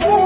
不